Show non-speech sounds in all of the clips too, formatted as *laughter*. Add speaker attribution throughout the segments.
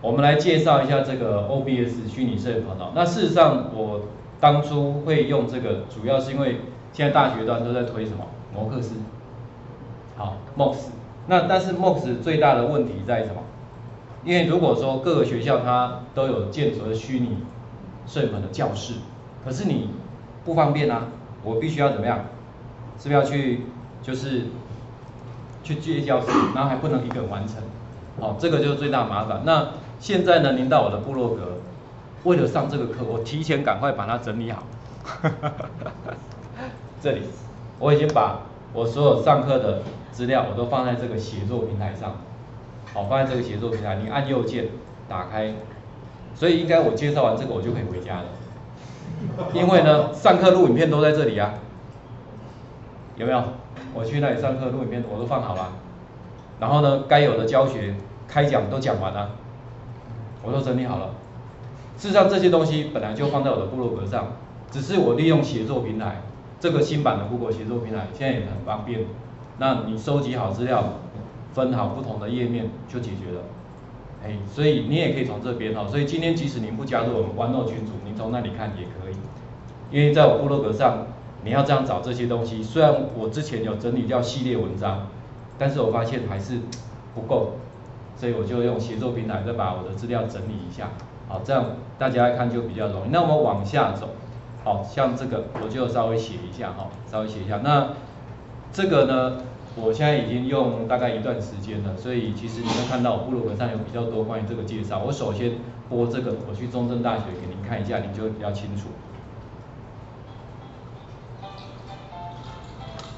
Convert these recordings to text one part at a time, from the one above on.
Speaker 1: 我们来介绍一下这个 OBS 虚拟摄影棚哦。那事实上，我当初会用这个，主要是因为现在大学端都在推什么摩克斯，好，Mox。那但是 Mox 最大的问题在什么？因为如果说各个学校它都有建所谓虚拟摄影棚的教室，可是你不方便啊，我必须要怎么样？是不是要去就是去借教室，然后还不能一个人完成？好，这个就是最大麻烦。那现在呢，您到我的部落格，为了上这个课，我提前赶快把它整理好。*laughs* 这里我已经把我所有上课的资料我都放在这个写作平台上，好，放在这个写作平台，你按右键打开，所以应该我介绍完这个我就可以回家了。因为呢，上课录影片都在这里啊，有没有？我去那里上课录影片我都放好了，然后呢，该有的教学开讲都讲完了，我都整理好了。事实上这些东西本来就放在我的部落格上，只是我利用协作平台，这个新版的 Google 协作平台现在也很方便。那你收集好资料，分好不同的页面就解决了。哎，所以你也可以从这边哈，所以今天即使您不加入我们 OneNote 群组，您从那里看也可以。因为在我部落格上，你要这样找这些东西，虽然我之前有整理掉系列文章，但是我发现还是不够，所以我就用协作平台再把我的资料整理一下。好，这样大家看就比较容易。那我们往下走，好像这个我就稍微写一下哈，稍微写一下。那这个呢，我现在已经用大概一段时间了，所以其实你会看到我部落格上有比较多关于这个介绍。我首先播这个，我去中正大学给您看一下，你就比较清楚。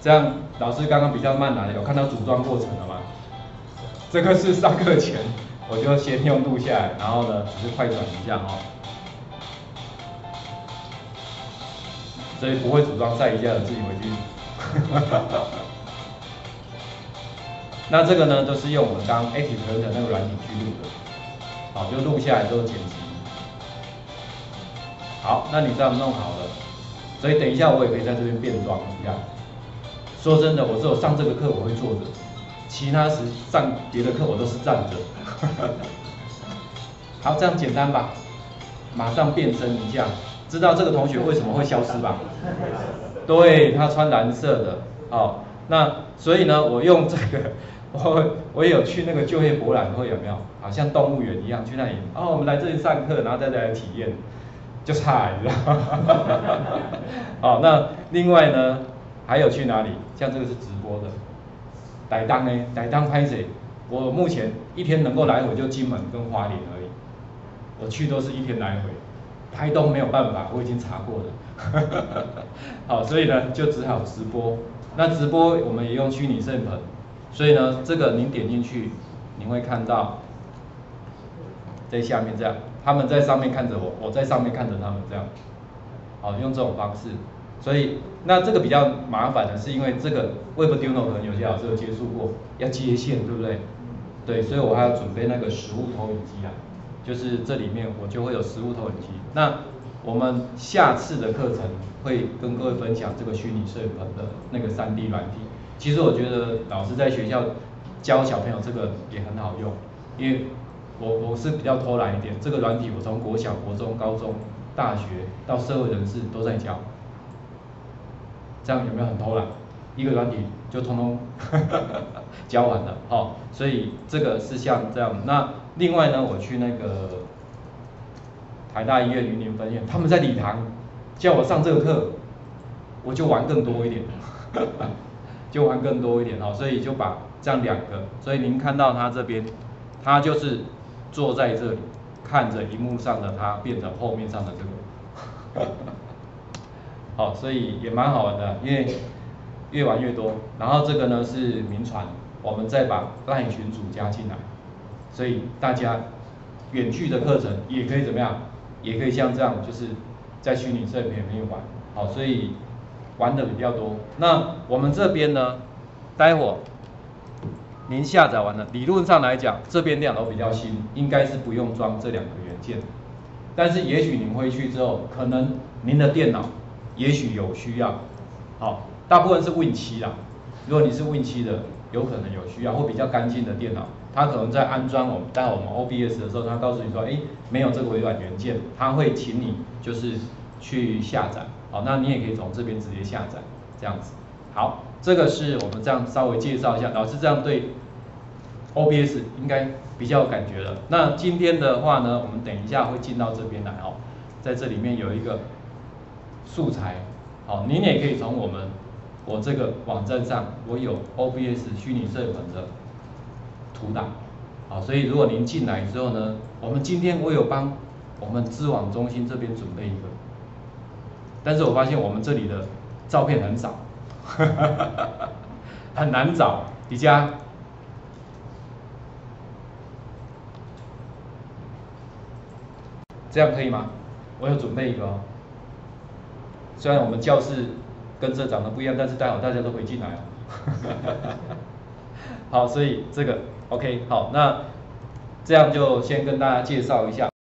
Speaker 1: 这样老师刚刚比较慢来，有看到组装过程了吗？这个是上课前。*laughs* 我就先用录下来，然后呢，只是快转一下哈，所以不会组装晒一下的，自己回去。*laughs* 那这个呢，都是用我们刚 Active Printer 那个软体去录的，好，就录下来之后剪辑。好，那你这样弄好了，所以等一下我也可以在这边变装一下。说真的，我只有上这个课我会坐着，其他时上别的课我都是站着。*laughs* 好，这样简单吧？马上变身一下，知道这个同学为什么会消失吧？对他穿蓝色的，好，那所以呢，我用这个，*laughs* 我我有去那个就业博览会，有没有？好像动物园一样去那里，哦，我们来这里上课，然后再来体验，就差，你知道吗？好，那另外呢，还有去哪里？像这个是直播的，台当呢？台当拍谁？我目前一天能够来回就金门跟花莲而已，我去都是一天来回，台东没有办法，我已经查过了。*laughs* 好，所以呢就只好直播。那直播我们也用虚拟摄影棚，所以呢这个您点进去，你会看到在下面这样，他们在上面看着我，我在上面看着他们这样。好，用这种方式。所以那这个比较麻烦的是因为这个 Webduino 可能有些老师有接触过，要接线，对不对？对，所以我还要准备那个实物投影机啊，就是这里面我就会有实物投影机。那我们下次的课程会跟各位分享这个虚拟摄影棚的那个 3D 软体。其实我觉得老师在学校教小朋友这个也很好用，因为我我是比较偷懒一点，这个软体我从国小、国中、高中、大学到社会人士都在教。这样有没有很偷懒？一个软体就通通 *laughs* 教完了，好，所以这个是像这样。那另外呢，我去那个台大医院云林分院，他们在礼堂叫我上这个课，我就玩更多一点，*laughs* 就玩更多一点哦。所以就把这样两个，所以您看到他这边，他就是坐在这里看着荧幕上的他，变成后面上的这个，好，所以也蛮好玩的，因为。越玩越多，然后这个呢是名传，我们再把赖群组加进来，所以大家远距的课程也可以怎么样？也可以像这样，就是在虚拟设备里面玩，好，所以玩的比较多。那我们这边呢，待会您下载完了，理论上来讲，这边电脑比较新，应该是不用装这两个元件，但是也许您回去之后，可能您的电脑也许有需要，好。大部分是 Win 七啦，如果你是 Win 七的，有可能有需要或比较干净的电脑，它可能在安装我们待会我们 OBS 的时候，它告诉你说，哎，没有这个微软元件，它会请你就是去下载，好，那你也可以从这边直接下载，这样子。好，这个是我们这样稍微介绍一下，老师这样对 OBS 应该比较有感觉了。那今天的话呢，我们等一下会进到这边来哦，在这里面有一个素材，好，您也可以从我们我这个网站上，我有 OBS 虚拟摄影的图档，好，所以如果您进来之后呢，我们今天我有帮我们知网中心这边准备一个，但是我发现我们这里的照片很少。*laughs* 很难找，迪迦，这样可以吗？我有准备一个哦。虽然我们教室跟这长得不一样，但是待会大家都可以进来哦。*laughs* 好，所以这个 OK，好，那这样就先跟大家介绍一下。